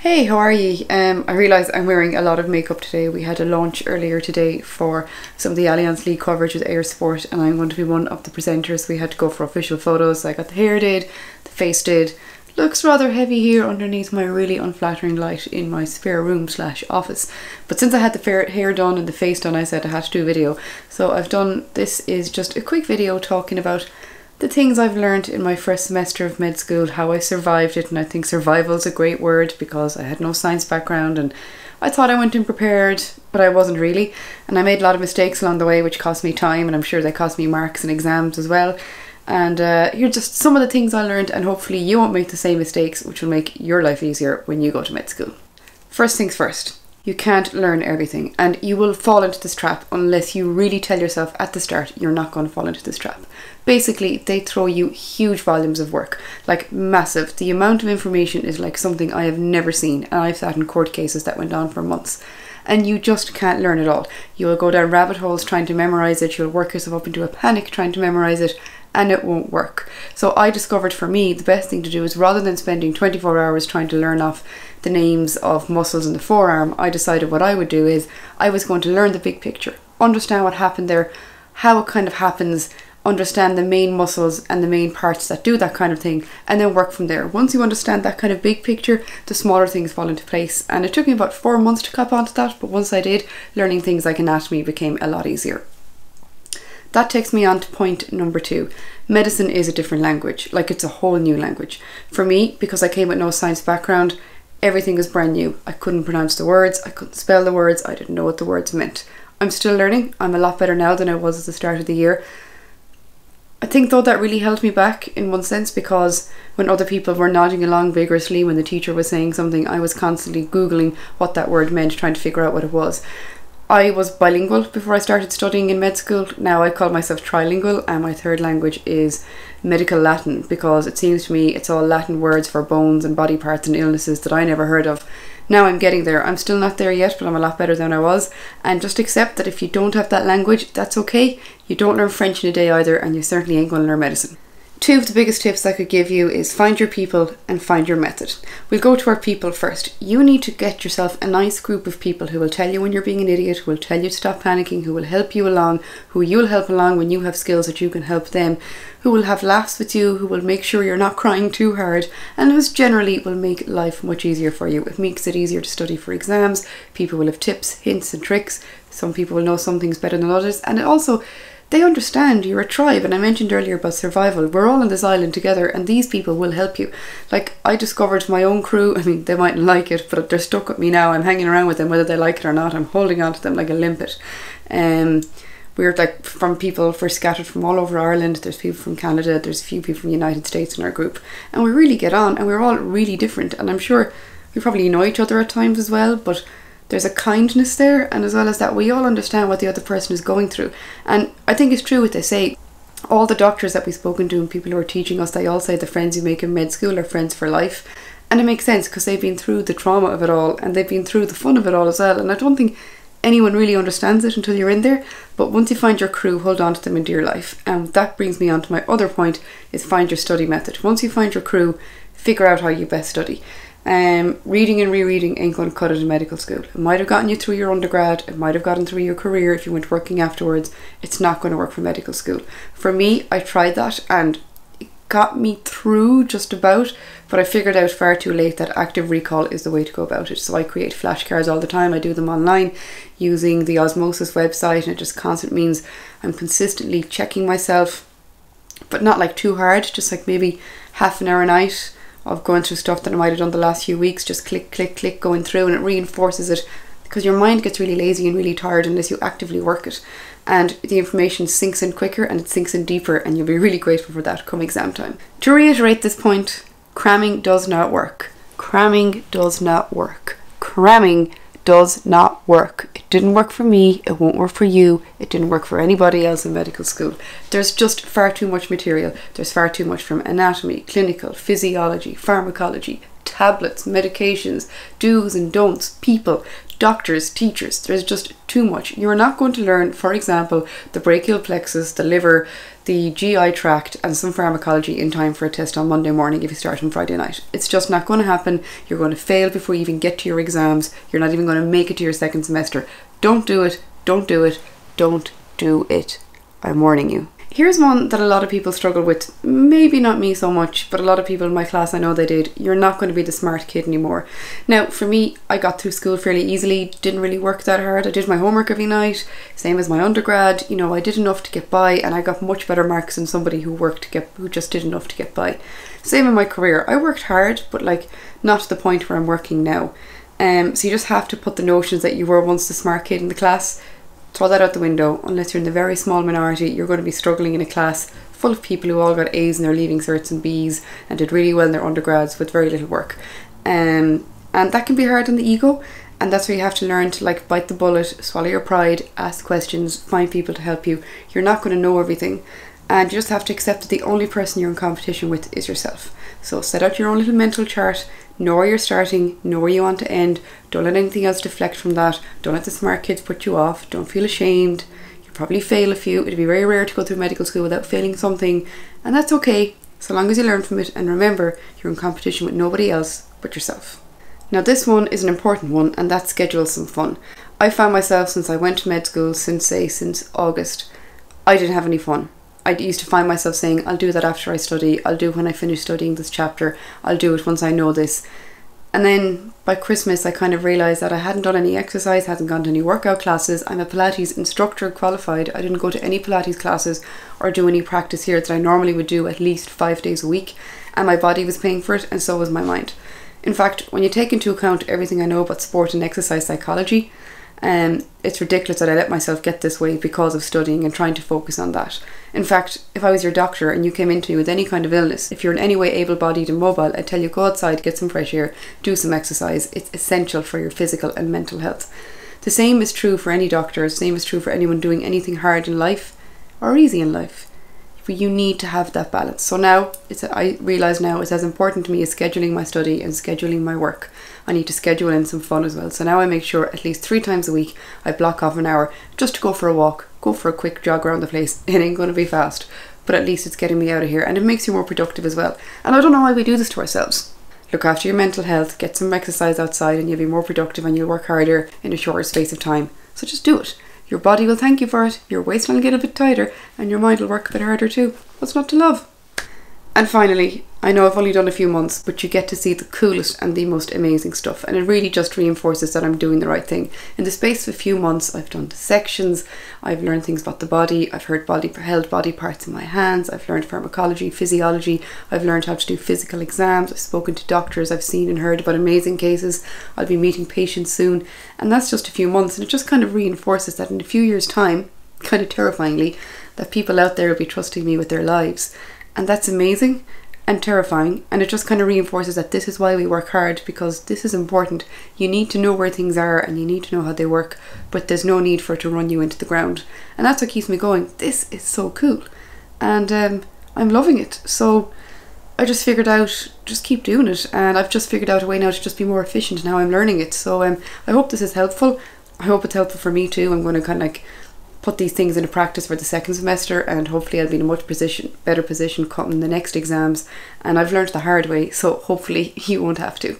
Hey, how are you? Um, I realise I'm wearing a lot of makeup today. We had a launch earlier today for some of the Allianz League coverage with eir Sport, and I'm going to be one of the presenters. We had to go for official photos. I got the hair did, the face did. Looks rather heavy here underneath my really unflattering light in my spare room slash office. But since I had the hair done and the face done, I said I had to do a video. So I've done this is just a quick video talking about the things I've learned in my first semester of med school, how I survived it, and I think survival is a great word because I had no science background and I thought I went in prepared, but I wasn't really. And I made a lot of mistakes along the way, which cost me time, and I'm sure they cost me marks and exams as well. And uh, here are just some of the things I learned, and hopefully, you won't make the same mistakes, which will make your life easier when you go to med school. First things first you can't learn everything, and you will fall into this trap unless you really tell yourself at the start you're not going to fall into this trap. Basically, they throw you huge volumes of work, like massive. The amount of information is like something I have never seen, and I've sat in court cases that went on for months. And you just can't learn it all. You'll go down rabbit holes trying to memorize it, you'll work yourself up into a panic trying to memorize it, and it won't work. So I discovered for me the best thing to do is rather than spending 24 hours trying to learn off the names of muscles in the forearm, I decided what I would do is I was going to learn the big picture, understand what happened there, how it kind of happens, understand the main muscles and the main parts that do that kind of thing, and then work from there. Once you understand that kind of big picture, the smaller things fall into place. And it took me about four months to cop onto that, but once I did, learning things like anatomy became a lot easier. That takes me on to point number two. Medicine is a different language, like it's a whole new language. For me, because I came with no science background, everything is brand new. I couldn't pronounce the words, I couldn't spell the words, I didn't know what the words meant. I'm still learning. I'm a lot better now than I was at the start of the year. I think though that really held me back in one sense because when other people were nodding along vigorously when the teacher was saying something, I was constantly googling what that word meant, trying to figure out what it was. I was bilingual before I started studying in med school. Now I call myself trilingual, and my third language is medical Latin because it seems to me it's all Latin words for bones and body parts and illnesses that I never heard of. Now I'm getting there. I'm still not there yet, but I'm a lot better than I was. And just accept that if you don't have that language, that's okay. You don't learn French in a day either, and you certainly ain't going to learn medicine. Two of the biggest tips I could give you is find your people and find your method. We'll go to our people first. You need to get yourself a nice group of people who will tell you when you're being an idiot, who will tell you to stop panicking, who will help you along, who you'll help along when you have skills that you can help them, who will have laughs with you, who will make sure you're not crying too hard, and who generally will make life much easier for you. It makes it easier to study for exams. People will have tips, hints, and tricks. Some people will know some things better than others, and it also they understand you're a tribe and i mentioned earlier about survival we're all on this island together and these people will help you like i discovered my own crew i mean they mightn't like it but they're stuck with me now i'm hanging around with them whether they like it or not i'm holding on to them like a limpet um we're like from people we're scattered from all over Ireland. There's people from Canada. There's a few people from the United States in our group, and we really get on. And we're all really different. And I'm sure we probably know each other at times as well. But there's a kindness there, and as well as that, we all understand what the other person is going through. And I think it's true what they say. All the doctors that we've spoken to and people who are teaching us, they all say the friends you make in med school are friends for life. And it makes sense because they've been through the trauma of it all and they've been through the fun of it all as well. And I don't think anyone really understands it until you're in there. But once you find your crew, hold on to them into your life. And that brings me on to my other point is find your study method. Once you find your crew, figure out how you best study. Um, reading and rereading ain't going to cut it in medical school. It might have gotten you through your undergrad, it might have gotten through your career if you went working afterwards. It's not going to work for medical school. For me, I tried that and it got me through just about, but I figured out far too late that active recall is the way to go about it. So I create flashcards all the time. I do them online using the Osmosis website, and it just constant means I'm consistently checking myself, but not like too hard, just like maybe half an hour a night of going through stuff that I might have done the last few weeks, just click, click, click, going through, and it reinforces it because your mind gets really lazy and really tired unless you actively work it. And the information sinks in quicker and it sinks in deeper, and you'll be really grateful for that come exam time. To reiterate this point, cramming does not work. Cramming does not work. Cramming does not work. It didn't work for me, it won't work for you, it didn't work for anybody else in medical school. There's just far too much material. There's far too much from anatomy, clinical, physiology, pharmacology, tablets, medications, do's and don'ts, people, doctors, teachers. There's just too much. You're not going to learn, for example, the brachial plexus, the liver, the GI tract and some pharmacology in time for a test on Monday morning if you start on Friday night. It's just not going to happen. You're going to fail before you even get to your exams. You're not even going to make it to your second semester. Don't do it. Don't do it. Don't do it. I'm warning you. Here's one that a lot of people struggle with. Maybe not me so much, but a lot of people in my class I know they did. You're not going to be the smart kid anymore. Now, for me, I got through school fairly easily, didn't really work that hard. I did my homework every night, same as my undergrad. You know, I did enough to get by, and I got much better marks than somebody who worked to get who just did enough to get by. Same in my career. I worked hard, but like not to the point where I'm working now. Um, so you just have to put the notions that you were once the smart kid in the class throw that out the window. Unless you're in the very small minority, you're going to be struggling in a class full of people who all got A's in their leaving certs and B's and did really well in their undergrads with very little work. Um, and that can be hard on the ego. And that's where you have to learn to like bite the bullet, swallow your pride, ask questions, find people to help you. You're not going to know everything. And you just have to accept that the only person you're in competition with is yourself. So set out your own little mental chart, know where you're starting, know where you want to end. Don't let anything else deflect from that. Don't let the smart kids put you off. Don't feel ashamed. You'll probably fail a few. It'd be very rare to go through medical school without failing something, and that's okay, so long as you learn from it and remember you're in competition with nobody else but yourself. Now, this one is an important one, and that's schedule some fun. I found myself since I went to med school, since say since August, I didn't have any fun. I used to find myself saying, I'll do that after I study, I'll do when I finish studying this chapter, I'll do it once I know this. And then by Christmas, I kind of realised that I hadn't done any exercise, hadn't gone to any workout classes. I'm a Pilates instructor qualified. I didn't go to any Pilates classes or do any practice here that I normally would do at least five days a week. And my body was paying for it, and so was my mind. In fact, when you take into account everything I know about sport and exercise psychology, um, it's ridiculous that I let myself get this way because of studying and trying to focus on that. In fact, if I was your doctor and you came into me with any kind of illness, if you're in any way able bodied and mobile, I'd tell you go outside, get some fresh air, do some exercise. It's essential for your physical and mental health. The same is true for any doctor, the same is true for anyone doing anything hard in life or easy in life you need to have that balance. So now it's I realize now it's as important to me as scheduling my study and scheduling my work. I need to schedule in some fun as well. So now I make sure at least three times a week I block off an hour just to go for a walk, go for a quick jog around the place. It ain't to be fast, but at least it's getting me out of here and it makes you more productive as well. And I don't know why we do this to ourselves. Look after your mental health, get some exercise outside, and you'll be more productive and you'll work harder in a shorter space of time. So just do it. Your body will thank you for it, your waistline will get a bit tighter, and your mind will work a bit harder too. What's not to love? And finally, I know I've only done a few months, but you get to see the coolest and the most amazing stuff, and it really just reinforces that I'm doing the right thing. In the space of a few months, I've done dissections, I've learned things about the body, I've heard body held body parts in my hands, I've learned pharmacology, physiology, I've learned how to do physical exams, I've spoken to doctors, I've seen and heard about amazing cases, I'll be meeting patients soon, and that's just a few months, and it just kind of reinforces that in a few years' time, kind of terrifyingly, that people out there will be trusting me with their lives. And that's amazing and terrifying. And it just kind of reinforces that this is why we work hard because this is important. You need to know where things are and you need to know how they work, but there's no need for it to run you into the ground. And that's what keeps me going. This is so cool. And um, I'm loving it. So I just figured out, just keep doing it. And I've just figured out a way now to just be more efficient. Now I'm learning it. So um, I hope this is helpful. I hope it's helpful for me too. I'm going to kind of like put these things into practice for the second semester and hopefully I'll be in a much position better position coming the next exams and I've learned the hard way so hopefully you won't have to.